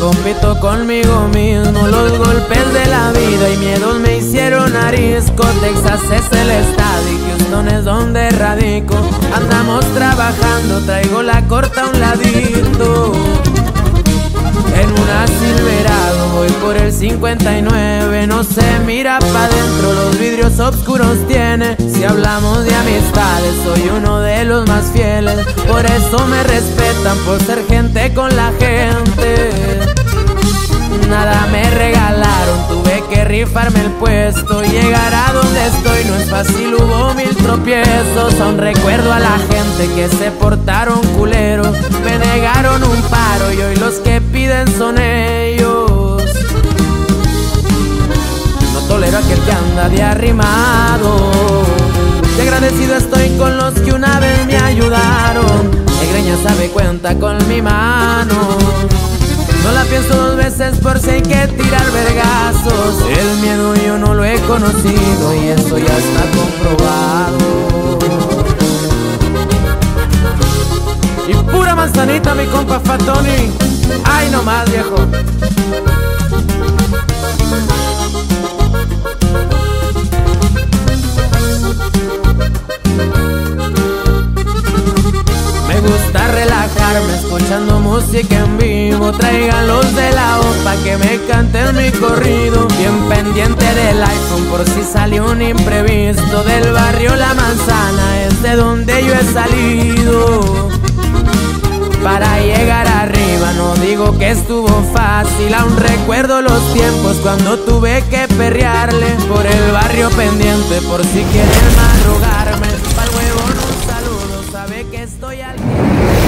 compito conmigo mismo. Los golpes de la vida y miedos me hicieron arisco. Texas es el estado y Houston es donde radico. Andamos trabajando, traigo la corta a un ladito. Voy por el 59 No se mira pa' dentro, los vidrios oscuros tiene. Si hablamos de amistades, soy uno de los más fieles. Por eso me respetan, por ser gente con la gente. Nada me regalaron, tuve que rifarme el puesto. Llegar a donde estoy no es fácil, hubo mil tropiezos. Aún recuerdo a la gente que se portaron culeros. Me negaron un paro y hoy los que piden son ellos que anda de arrimado Y agradecido estoy con los que una vez me ayudaron Negreña sabe cuenta con mi mano no la pienso dos veces por si hay que tirar vergazos. El miedo yo no lo he conocido y eso ya está comprobado. Y pura manzanita, mi compa Fatoni. Ay, no más, viejo. escuchando música en vivo traigan los de la pa' que me canten mi corrido Bien pendiente del iPhone por si salió un imprevisto Del barrio La Manzana es de donde yo he salido para llegar arriba. No digo que estuvo fácil, aún recuerdo los tiempos cuando tuve que perrearle por el barrio pendiente, por si quieren madrugarme. Pa'l huevo un saludo, sabe que estoy al.